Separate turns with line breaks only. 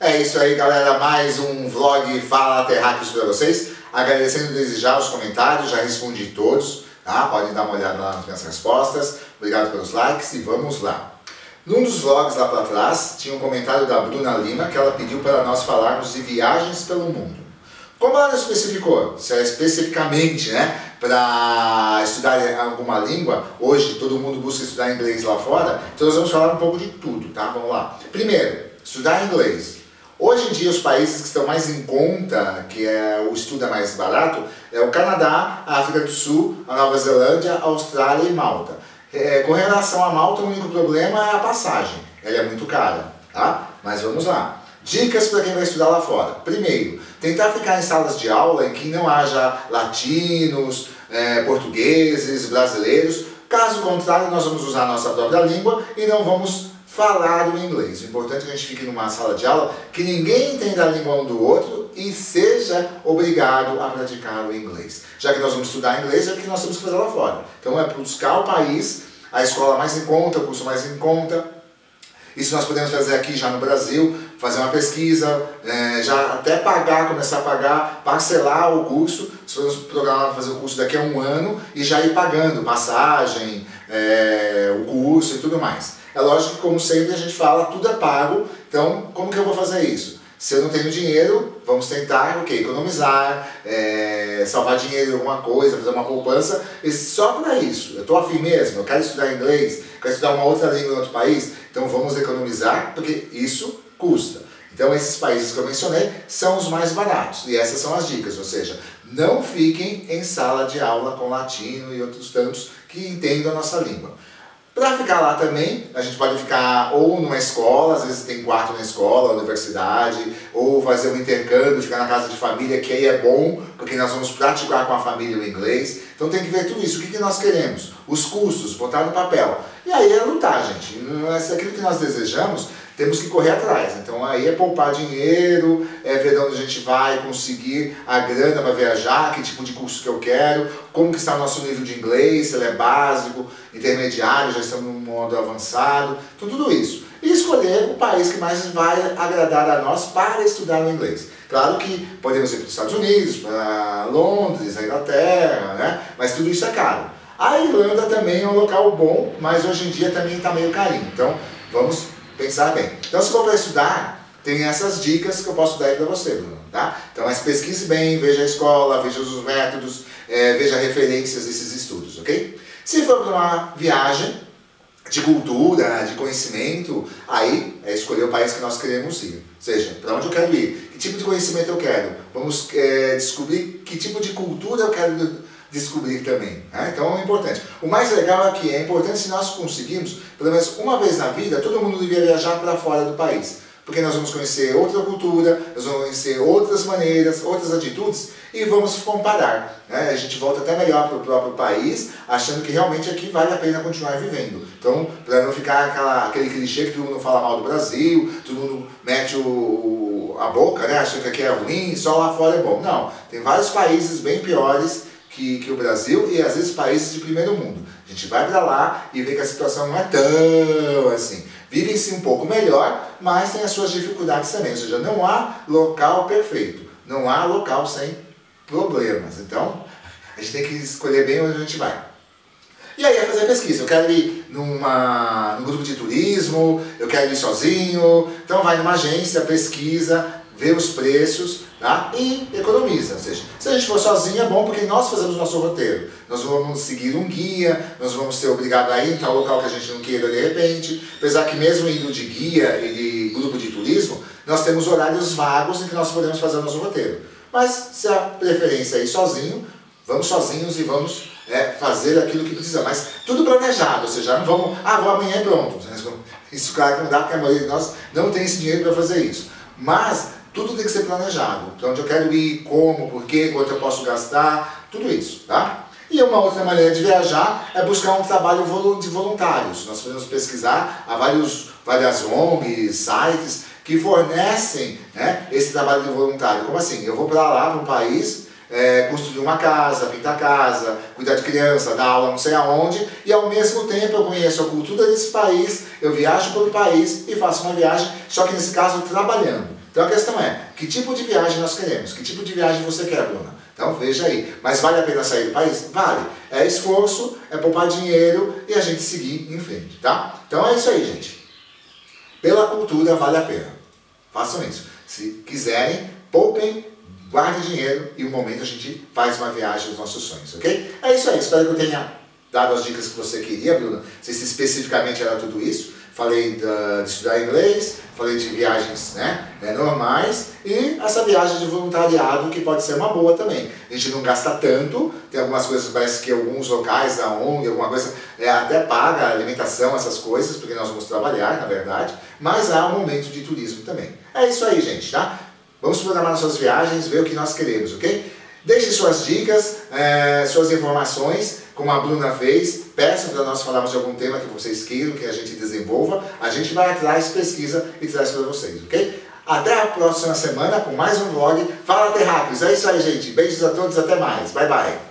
É isso aí, galera. Mais um vlog Fala Terráqueos para vocês. Agradecendo desde já os comentários, já respondi todos. Tá? Podem dar uma olhada lá nas minhas respostas. Obrigado pelos likes e vamos lá. Num dos vlogs lá para trás, tinha um comentário da Bruna Lima que ela pediu para nós falarmos de viagens pelo mundo. Como ela especificou, se é especificamente né, para estudar alguma língua, hoje todo mundo busca estudar inglês lá fora, então nós vamos falar um pouco de tudo, tá? Vamos lá. Primeiro, estudar inglês. Hoje em dia os países que estão mais em conta, que é o estudo é mais barato, é o Canadá, a África do Sul, a Nova Zelândia, a Austrália e Malta. É, com relação a Malta, o único problema é a passagem. Ela é muito cara, tá? Mas vamos lá. Dicas para quem vai estudar lá fora. Primeiro, tentar ficar em salas de aula em que não haja latinos, é, portugueses, brasileiros. Caso contrário, nós vamos usar a nossa própria língua e não vamos falar o inglês. O importante é que a gente fique numa sala de aula que ninguém entenda a língua um do outro e seja obrigado a praticar o inglês. Já que nós vamos estudar inglês, é o que nós temos que fazer lá fora. Então é buscar o país, a escola mais em conta, o curso mais em conta, isso nós podemos fazer aqui já no Brasil, fazer uma pesquisa, é, já até pagar, começar a pagar, parcelar o curso, se formos programar fazer o curso daqui a um ano e já ir pagando passagem, é, o curso e tudo mais. É lógico que, como sempre, a gente fala, tudo é pago, então como que eu vou fazer isso? Se eu não tenho dinheiro, vamos tentar, ok, economizar, é, salvar dinheiro em alguma coisa, fazer uma poupança, só para isso. Eu estou afim mesmo, eu quero estudar inglês, quero estudar uma outra língua em outro país, então vamos economizar, porque isso custa. Então esses países que eu mencionei são os mais baratos, e essas são as dicas, ou seja, não fiquem em sala de aula com latino e outros tantos que entendam a nossa língua. Para ficar lá também, a gente pode ficar ou numa escola, às vezes tem quarto na escola, universidade, ou fazer um intercâmbio, ficar na casa de família, que aí é bom, porque nós vamos praticar com a família o inglês. Então tem que ver tudo isso. O que, que nós queremos? Os custos, botar no papel. E aí é lutar, gente. É aquilo que nós desejamos, temos que correr atrás. Então aí é poupar dinheiro, é ver de onde a gente vai conseguir a grana para viajar, que tipo de curso que eu quero, como que está o nosso nível de inglês, se ele é básico, intermediário, já estamos num modo avançado, então tudo isso. E escolher o país que mais vai agradar a nós para estudar o inglês. Claro que podemos ir para os Estados Unidos, para Londres, a Inglaterra, né? mas tudo isso é caro. A Irlanda também é um local bom, mas hoje em dia também está meio carinho. Então vamos pensar bem. Então, se for para estudar, tem essas dicas que eu posso dar para você, Bruno. Tá? Então, mas pesquise bem, veja a escola, veja os métodos, é, veja referências desses estudos, ok? Se for para uma viagem de cultura, de conhecimento, aí é escolher o país que nós queremos ir. Ou seja, para onde eu quero ir, que tipo de conhecimento eu quero. Vamos é, descobrir que tipo de cultura eu quero descobrir também. Né? Então é importante. O mais legal é que é importante se nós conseguirmos, pelo menos uma vez na vida, todo mundo devia viajar para fora do país. Porque nós vamos conhecer outra cultura, nós vamos conhecer outras maneiras, outras atitudes e vamos comparar. Né? A gente volta até melhor para o próprio país, achando que realmente aqui vale a pena continuar vivendo. Então, para não ficar aquela, aquele clichê que todo mundo fala mal do Brasil, todo mundo mete o, a boca, né? achando que aqui é ruim, só lá fora é bom. Não, tem vários países bem piores que, que o Brasil e às vezes países de primeiro mundo. A gente vai para lá e vê que a situação não é tão assim. Vivem-se um pouco melhor, mas tem as suas dificuldades também. Ou seja, não há local perfeito. Não há local sem problemas. Então, a gente tem que escolher bem onde a gente vai. E aí é fazer pesquisa. Eu quero ir numa, num grupo de turismo, eu quero ir sozinho. Então vai numa agência, pesquisa, vê os preços tá? e economiza. Ou seja, se a gente for sozinho é bom porque nós fazemos o nosso roteiro. Nós vamos seguir um guia, nós vamos ser obrigados a ir em tal local que a gente não queira de repente. Apesar que mesmo indo de guia e de grupo de turismo, nós temos horários vagos em que nós podemos fazer o nosso roteiro. Mas se a preferência é ir sozinho, vamos sozinhos e vamos é, fazer aquilo que precisa. Mas tudo planejado, ou seja, não vamos, ah, vou amanhã e pronto. Isso claro que não dá, porque a maioria de nós não tem esse dinheiro para fazer isso. Mas tudo tem que ser planejado. Para onde eu quero ir, como, por quê, quanto eu posso gastar, tudo isso, tá? E uma outra maneira de viajar é buscar um trabalho de voluntários. Nós podemos pesquisar, há vários, várias ONGs, sites que fornecem né, esse trabalho de voluntário. Como assim? Eu vou para lá, para um país, é, construir uma casa, pintar casa, cuidar de criança, dar aula não sei aonde, e ao mesmo tempo eu conheço a cultura desse país, eu viajo pelo país e faço uma viagem, só que nesse caso trabalhando. Então a questão é, que tipo de viagem nós queremos? Que tipo de viagem você quer, Bruna? Então veja aí. Mas vale a pena sair do país? Vale. É esforço, é poupar dinheiro e a gente seguir em frente, tá? Então é isso aí, gente. Pela cultura vale a pena. Façam isso. Se quiserem, poupem, guardem dinheiro e um momento a gente faz uma viagem dos nossos sonhos, ok? É isso aí. Espero que eu tenha dado as dicas que você queria, Bruna. Se especificamente era tudo isso falei da, de estudar inglês, falei de viagens né, né, normais e essa viagem de voluntariado que pode ser uma boa também. A gente não gasta tanto, tem algumas coisas, parece que alguns locais da ONG, alguma coisa, é, até paga alimentação, essas coisas, porque nós vamos trabalhar, na verdade, mas há um momento de turismo também. É isso aí, gente, tá? Vamos programar nossas viagens, ver o que nós queremos, ok? Deixe suas dicas, é, suas informações, como a Bruna fez, peçam para nós falarmos de algum tema que vocês queiram que a gente desenvolva. A gente vai atrás, pesquisa e traz para vocês, ok? Até a próxima semana com mais um vlog. Fala Terráqueos, é isso aí gente. Beijos a todos, até mais. Bye bye.